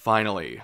Finally,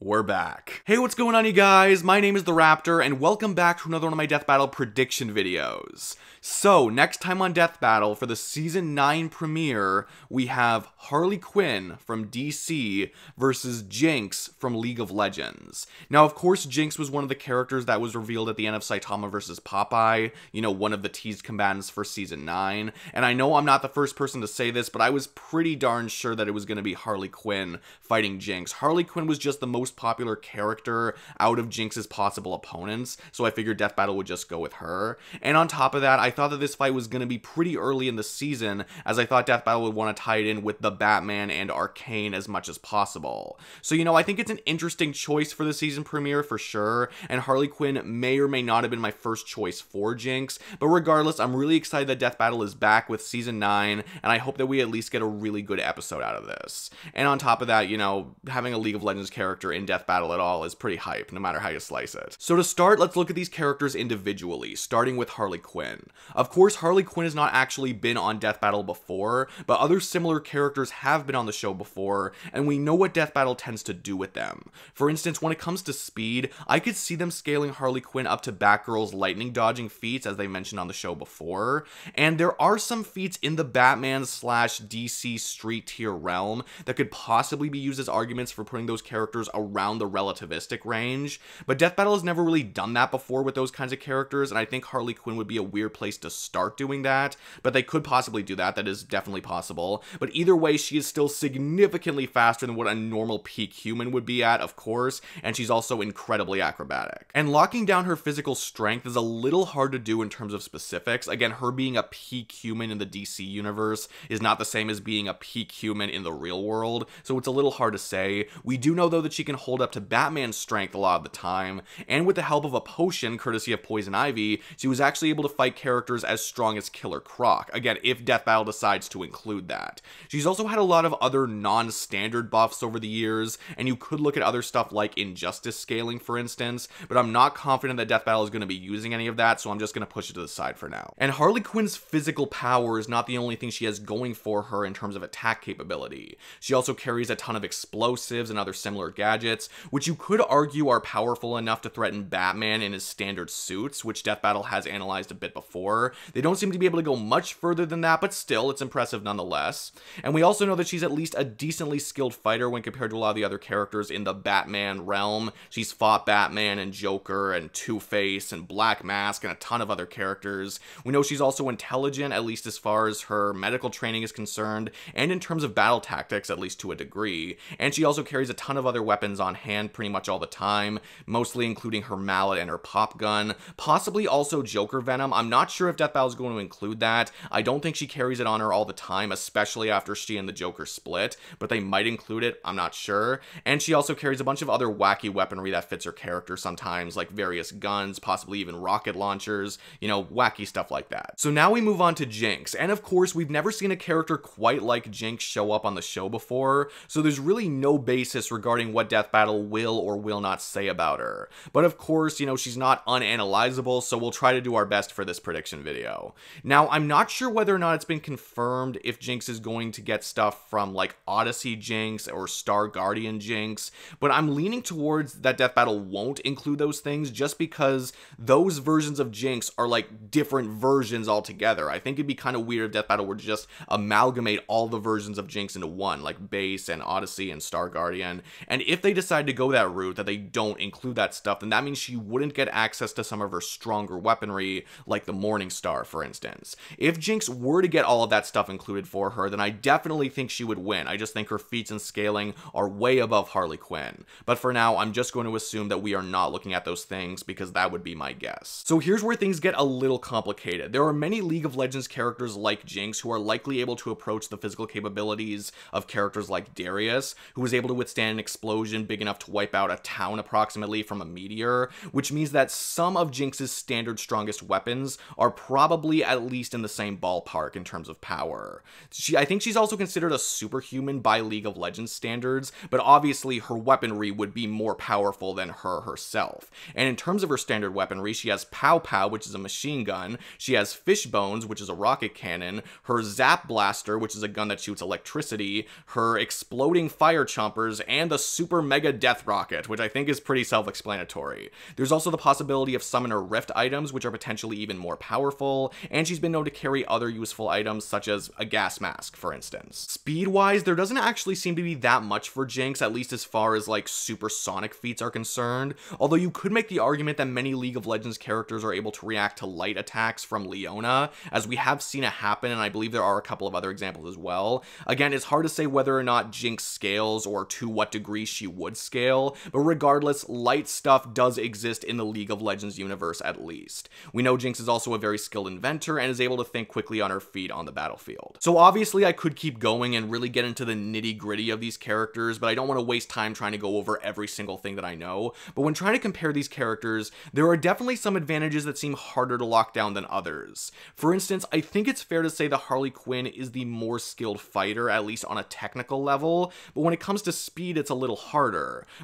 we're back. Hey, what's going on, you guys? My name is The Rappter, and welcome back to another one of my Death Battle prediction videos. So, next time on Death Battle, for the Season 9 premiere, we have Harley Quinn from DC versus Jinx from League of Legends. Now, of course, Jinx was one of the characters that was revealed at the end of Saitama versus Popeye, you know, one of the teased combatants for Season 9. And I know I'm not the first person to say this, but I was pretty darn sure that it was going to be Harley Quinn fighting Jinx. Harley Quinn was just the most most popular character out of Jinx's possible opponents, so I figured Death Battle would just go with her. And on top of that, I thought that this fight was going to be pretty early in the season, as I thought Death Battle would want to tie it in with the Batman and Arcane as much as possible. So, you know, I think it's an interesting choice for the season premiere for sure, and Harley Quinn may or may not have been my first choice for Jinx, but regardless, I'm really excited that Death Battle is back with season 9, and I hope that we at least get a really good episode out of this. And on top of that, you know, having a League of Legends character in Death Battle at all is pretty hype, no matter how you slice it. So to start, let's look at these characters individually, starting with Harley Quinn. Of course, Harley Quinn has not actually been on Death Battle before, but other similar characters have been on the show before, and we know what Death Battle tends to do with them. For instance, when it comes to speed, I could see them scaling Harley Quinn up to Batgirl's lightning dodging feats, as they mentioned on the show before, and there are some feats in the Batman slash DC street tier realm that could possibly be used as arguments for putting those characters around around the relativistic range. But Death Battle has never really done that before with those kinds of characters, and I think Harley Quinn would be a weird place to start doing that. But they could possibly do that. That is definitely possible. But either way, she is still significantly faster than what a normal peak human would be at, of course, and she's also incredibly acrobatic. And locking down her physical strength is a little hard to do in terms of specifics. Again, her being a peak human in the DC universe is not the same as being a peak human in the real world, so it's a little hard to say. We do know, though, that she can hold up to Batman's strength a lot of the time, and with the help of a potion courtesy of Poison Ivy, she was actually able to fight characters as strong as Killer Croc. Again, if Death Battle decides to include that. She's also had a lot of other non-standard buffs over the years, and you could look at other stuff like Injustice scaling, for instance, but I'm not confident that Death Battle is going to be using any of that, so I'm just going to push it to the side for now. And Harley Quinn's physical power is not the only thing she has going for her in terms of attack capability. She also carries a ton of explosives and other similar gadgets, which you could argue are powerful enough to threaten Batman in his standard suits, which Death Battle has analyzed a bit before. They don't seem to be able to go much further than that, but still, it's impressive nonetheless. And we also know that she's at least a decently skilled fighter when compared to a lot of the other characters in the Batman realm. She's fought Batman and Joker and Two-Face and Black Mask and a ton of other characters. We know she's also intelligent, at least as far as her medical training is concerned, and in terms of battle tactics, at least to a degree. And she also carries a ton of other weapons on on hand pretty much all the time, mostly including her mallet and her pop gun, possibly also Joker Venom. I'm not sure if Death Battle is going to include that. I don't think she carries it on her all the time, especially after she and the Joker split, but they might include it. I'm not sure. And she also carries a bunch of other wacky weaponry that fits her character sometimes, like various guns, possibly even rocket launchers, you know, wacky stuff like that. So now we move on to Jinx, and of course, we've never seen a character quite like Jinx show up on the show before, so there's really no basis regarding what Death Battle Battle will or will not say about her. But of course, you know, she's not unanalyzable, so we'll try to do our best for this prediction video. Now, I'm not sure whether or not it's been confirmed if Jinx is going to get stuff from like Odyssey Jinx or Star Guardian Jinx, but I'm leaning towards that Death Battle won't include those things just because those versions of Jinx are like different versions altogether. I think it'd be kind of weird if Death Battle were to just amalgamate all the versions of Jinx into one, like Base and Odyssey and Star Guardian. And if they decide to go that route, that they don't include that stuff, then that means she wouldn't get access to some of her stronger weaponry, like the Morning Star, for instance. If Jinx were to get all of that stuff included for her, then I definitely think she would win. I just think her feats and scaling are way above Harley Quinn. But for now, I'm just going to assume that we are not looking at those things because that would be my guess. So here's where things get a little complicated. There are many League of Legends characters like Jinx who are likely able to approach the physical capabilities of characters like Darius, who is able to withstand an explosion big enough to wipe out a town approximately from a meteor, which means that some of Jinx's standard strongest weapons are probably at least in the same ballpark in terms of power. She, I think she's also considered a superhuman by League of Legends standards, but obviously her weaponry would be more powerful than her herself. And in terms of her standard weaponry, she has Pow Pow, which is a machine gun, she has Fish Bones, which is a rocket cannon, her Zap Blaster, which is a gun that shoots electricity, her exploding fire chompers, and the Super Mega Death Rocket, which I think is pretty self-explanatory. There's also the possibility of Summoner Rift items, which are potentially even more powerful, and she's been known to carry other useful items, such as a gas mask, for instance. Speed-wise, there doesn't actually seem to be that much for Jinx, at least as far as like supersonic feats are concerned, although you could make the argument that many League of Legends characters are able to react to light attacks from Leona, as we have seen it happen, and I believe there are a couple of other examples as well. Again, it's hard to say whether or not Jinx scales or to what degree she would scale, but regardless, light stuff does exist in the League of Legends universe at least. We know Jinx is also a very skilled inventor and is able to think quickly on her feet on the battlefield. So obviously I could keep going and really get into the nitty gritty of these characters, but I don't want to waste time trying to go over every single thing that I know. But when trying to compare these characters, there are definitely some advantages that seem harder to lock down than others. For instance, I think it's fair to say that Harley Quinn is the more skilled fighter, at least on a technical level, but when it comes to speed, it's a little harder.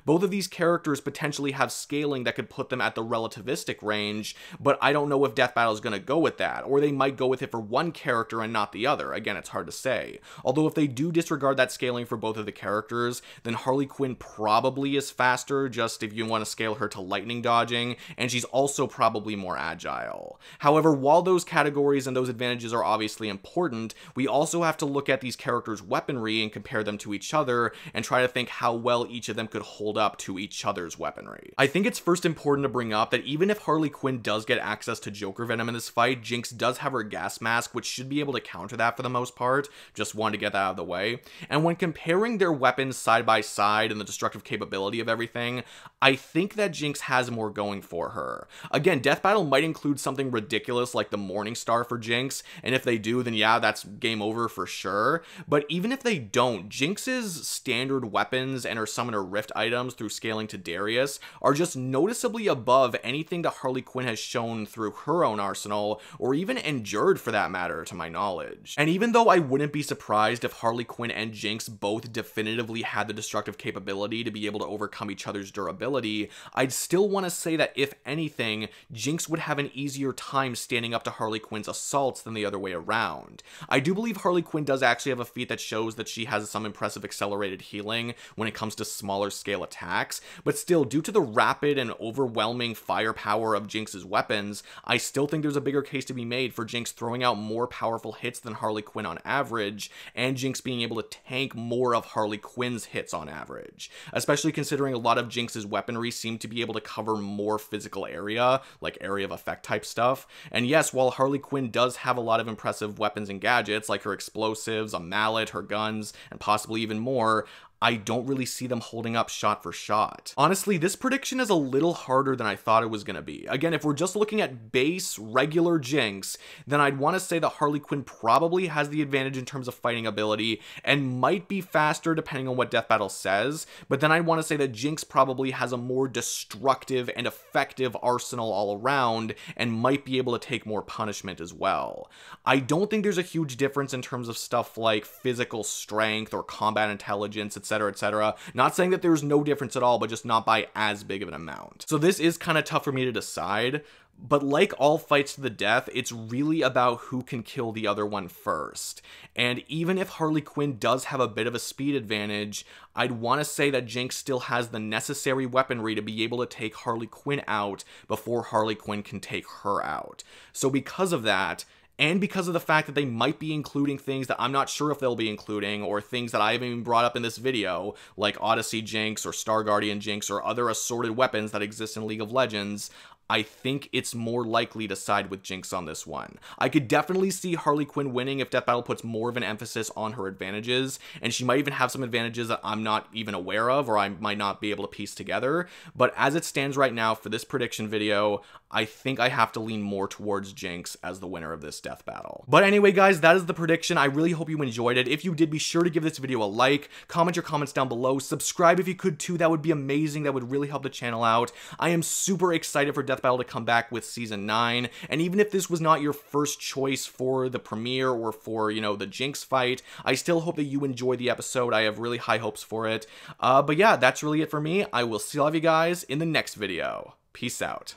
Both of these characters potentially have scaling that could put them at the relativistic range, but I don't know if Death Battle is going to go with that, or they might go with it for one character and not the other. Again, it's hard to say. Although if they do disregard that scaling for both of the characters, then Harley Quinn probably is faster, just if you want to scale her to lightning dodging, and she's also probably more agile. However, while those categories and those advantages are obviously important, we also have to look at these characters' weaponry and compare them to each other and try to think how well each of them could hold up to each other's weaponry. I think it's first important to bring up that even if Harley Quinn does get access to Joker Venom in this fight, Jinx does have her gas mask, which should be able to counter that for the most part. Just wanted to get that out of the way. And when comparing their weapons side by side and the destructive capability of everything, I think that Jinx has more going for her. Again, Death Battle might include something ridiculous like the Morning Star for Jinx, and if they do, then yeah, that's game over for sure. But even if they don't, Jinx's standard weapons and her Summoner Rift items through scaling to Darius are just noticeably above anything that Harley Quinn has shown through her own arsenal, or even endured for that matter, to my knowledge. And even though I wouldn't be surprised if Harley Quinn and Jinx both definitively had the destructive capability to be able to overcome each other's durability, I'd still want to say that if anything, Jinx would have an easier time standing up to Harley Quinn's assaults than the other way around. I do believe Harley Quinn does actually have a feat that shows that she has some impressive accelerated healing when it comes to smaller scale attacks, but still, due to the rapid and overwhelming firepower of Jinx's weapons, I still think there's a bigger case to be made for Jinx throwing out more powerful hits than Harley Quinn on average, and Jinx being able to tank more of Harley Quinn's hits on average, especially considering a lot of Jinx's weaponry seem to be able to cover more physical area, like area of effect type stuff. And yes, while Harley Quinn does have a lot of impressive weapons and gadgets, like her explosives, a mallet, her guns, and possibly even more, I don't really see them holding up shot for shot. Honestly, this prediction is a little harder than I thought it was going to be. Again, if we're just looking at base, regular Jinx, then I'd want to say that Harley Quinn probably has the advantage in terms of fighting ability and might be faster depending on what Death Battle says, but then I'd want to say that Jinx probably has a more destructive and effective arsenal all around and might be able to take more punishment as well. I don't think there's a huge difference in terms of stuff like physical strength or combat intelligence, etc etc., etc. Not saying that there's no difference at all, but just not by as big of an amount. So this is kind of tough for me to decide. But like all fights to the death, it's really about who can kill the other one first. And even if Harley Quinn does have a bit of a speed advantage, I'd want to say that Jinx still has the necessary weaponry to be able to take Harley Quinn out before Harley Quinn can take her out. So because of that, and because of the fact that they might be including things that I'm not sure if they'll be including, or things that I haven't even brought up in this video, like Odyssey Jinx or Star Guardian Jinx or other assorted weapons that exist in League of Legends, I think it's more likely to side with Jinx on this one. I could definitely see Harley Quinn winning if Death Battle puts more of an emphasis on her advantages, and she might even have some advantages that I'm not even aware of or I might not be able to piece together. But as it stands right now for this prediction video, I think I have to lean more towards Jinx as the winner of this death battle. But anyway, guys, that is the prediction. I really hope you enjoyed it. If you did, be sure to give this video a like, comment your comments down below, subscribe if you could too. That would be amazing. That would really help the channel out. I am super excited for Death Battle to come back with Season 9, and even if this was not your first choice for the premiere or for, you know, the Jinx fight, I still hope that you enjoy the episode. I have really high hopes for it. Uh, but yeah, that's really it for me. I will see all of you guys in the next video. Peace out.